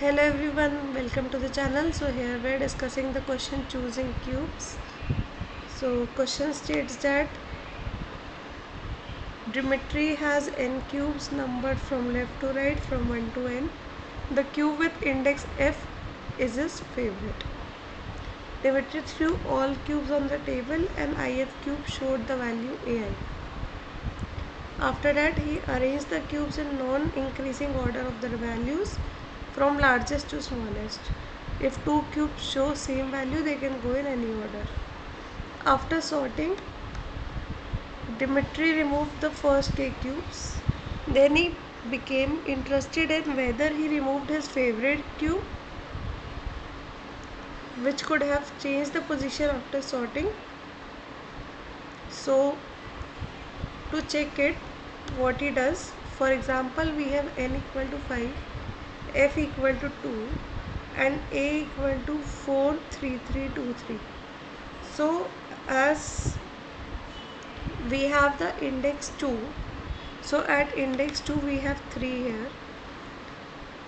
hello everyone welcome to the channel. So here we're discussing the question choosing cubes. So question states that Dimitri has n cubes numbered from left to right from 1 to n. The cube with index f is his favorite. Dimitri threw all cubes on the table and if cube showed the value ai after that he arranged the cubes in non-increasing order of their values from largest to smallest. If two cubes show same value, they can go in any order. After sorting, Dimitri removed the first k cubes. Then he became interested in whether he removed his favorite cube, which could have changed the position after sorting. So, to check it, what he does, for example, we have n equal to 5 f equal to 2 and a equal to 4 3 3 2 3 so as we have the index 2 so at index 2 we have 3 here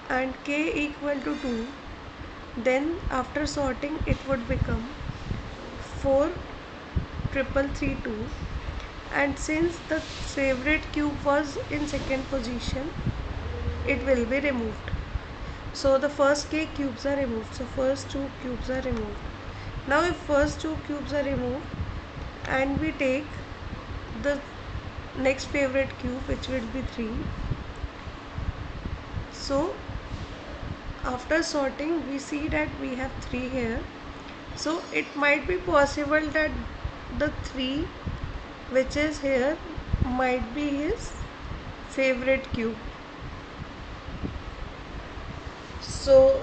and k equal to 2 then after sorting it would become 4 triple 3 2 and since the favorite cube was in second position it will be removed so the first k cubes are removed. So first two cubes are removed. Now if first two cubes are removed and we take the next favorite cube which will be 3 so after sorting we see that we have 3 here. So it might be possible that the 3 which is here might be his favorite cube so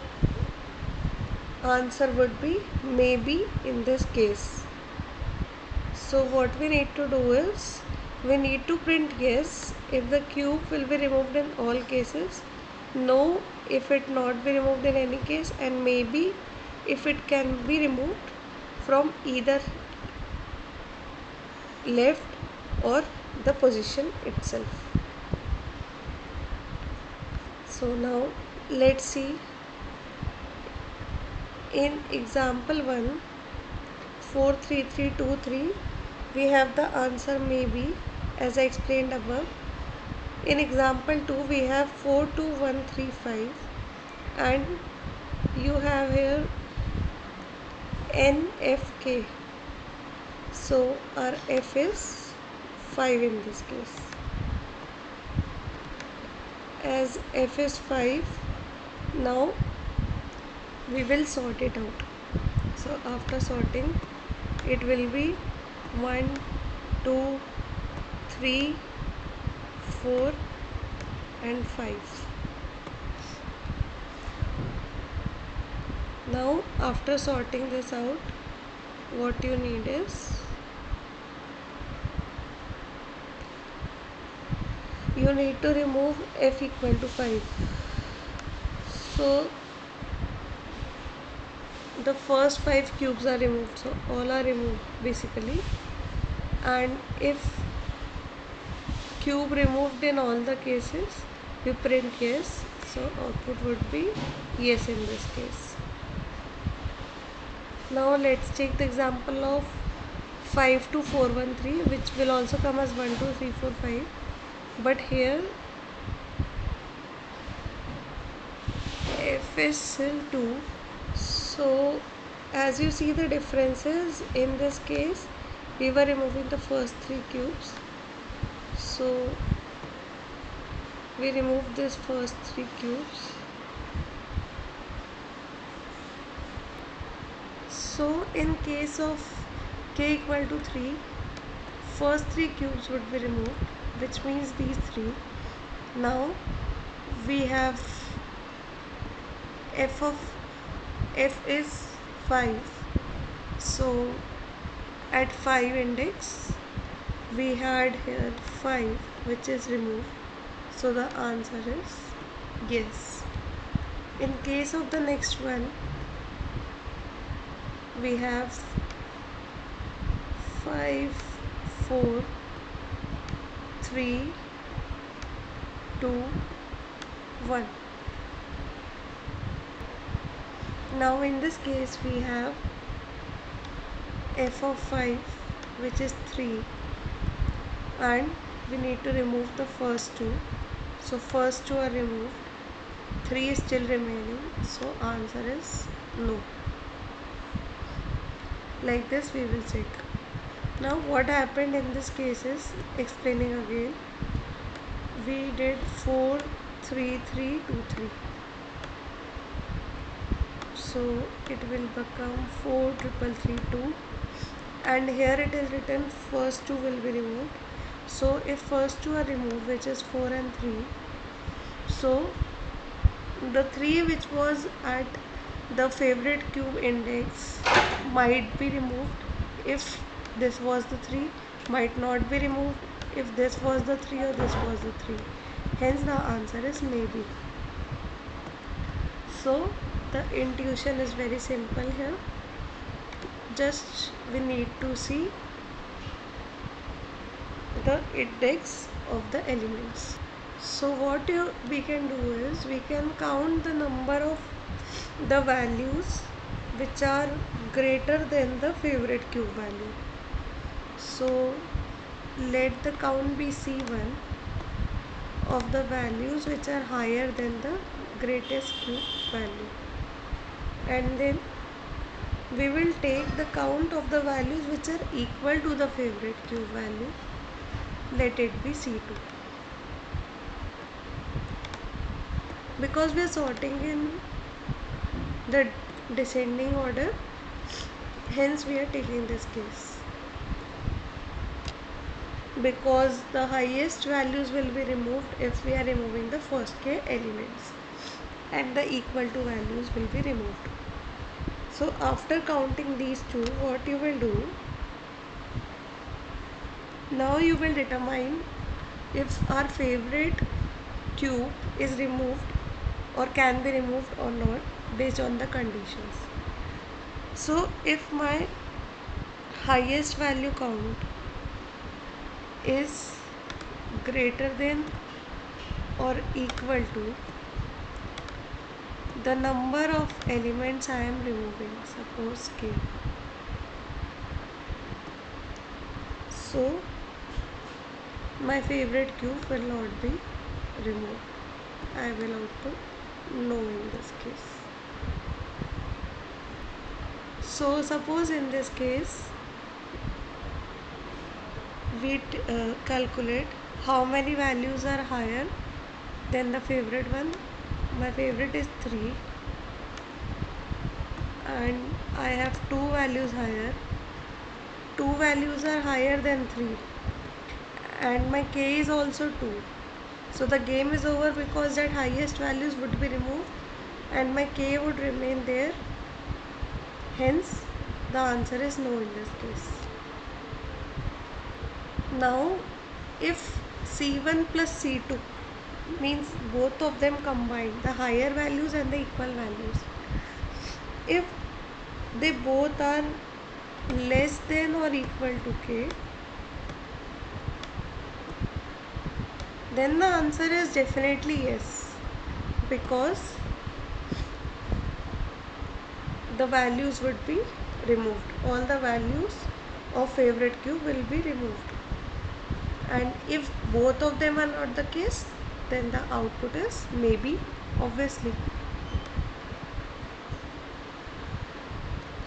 answer would be maybe in this case. So what we need to do is we need to print yes if the cube will be removed in all cases. No if it not be removed in any case and maybe if it can be removed from either left or the position itself. So now let's see in example 1 43323 we have the answer maybe as I explained above. In example 2 we have 42135 and you have here NFK so our F is 5 in this case. As F is 5 now we will sort it out. So after sorting it will be 1 2 3 4 and 5 now after sorting this out what you need is you need to remove f equal to 5 so the first five cubes are removed so all are removed basically. And if cube removed in all the cases we print yes so output would be yes in this case. Now let's take the example of 5 to 413 which will also come as 1 2 3 4 5 but here f is still 2 so as you see the differences in this case we were removing the first three cubes. So we removed this first three cubes. So in case of k equal to 3 first three cubes would be removed which means these three. Now we have f of f is 5 so at 5 index we had here 5 which is removed. So the answer is yes. In case of the next one we have 5 4 3 2 1 now in this case we have f of 5 which is 3 and we need to remove the first two. So first two are removed. 3 is still remaining. So answer is no. Like this we will check. Now what happened in this case is explaining again. We did 4 3 3 2 3 so it will become 4 triple 3 2 and here it is written first two will be removed. So if first two are removed which is 4 and 3 so the 3 which was at the favorite cube index might be removed. If this was the 3 might not be removed. If this was the 3 or this was the 3 hence the answer is maybe. So the intuition is very simple here. Just we need to see the index of the elements. So what you, we can do is we can count the number of the values which are greater than the favorite cube value. So let the count be c1 of the values which are higher than the greatest cube value and then we will take the count of the values which are equal to the favorite cube value. Let it be c2 because we are sorting in the descending order hence we are taking this case. Because the highest values will be removed if we are removing the first k elements and the equal to values will be removed. So after counting these two what you will do? Now you will determine if our favorite cube is removed or can be removed or not based on the conditions. So if my highest value count is greater than or equal to the number of elements I am removing suppose k. So my favorite cube will not be removed. I will output no in this case. So suppose in this case we uh, calculate how many values are higher than the favorite one my favorite is 3 and I have two values higher. Two values are higher than 3 and my k is also 2 so the game is over because that highest values would be removed and my k would remain there. Hence the answer is no in this case. Now if c1 plus c2 means both of them combined the higher values and the equal values. If they both are less than or equal to k then the answer is definitely yes because the values would be removed. All the values of favorite cube will be removed. And if both of them are not the case then the output is maybe obviously.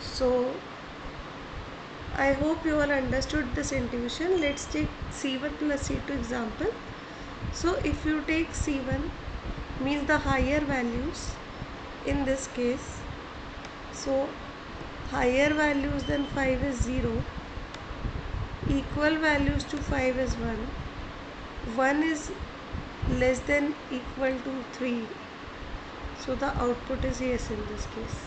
So I hope you all understood this intuition. Let's take c1 plus c2 example. So if you take c1 means the higher values in this case. So higher values than 5 is 0 equal values to 5 is 1 1 is less than equal to 3 so the output is yes in this case.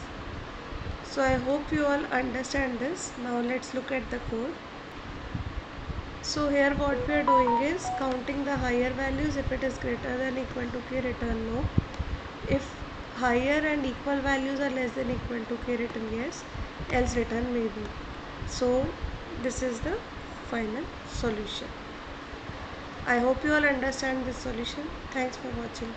So I hope you all understand this. Now let's look at the code. So here what we are doing is counting the higher values. If it is greater than equal to k return no. If higher and equal values are less than equal to k return yes. Else return maybe. So this is the final solution I hope you all understand this solution. Thanks for watching.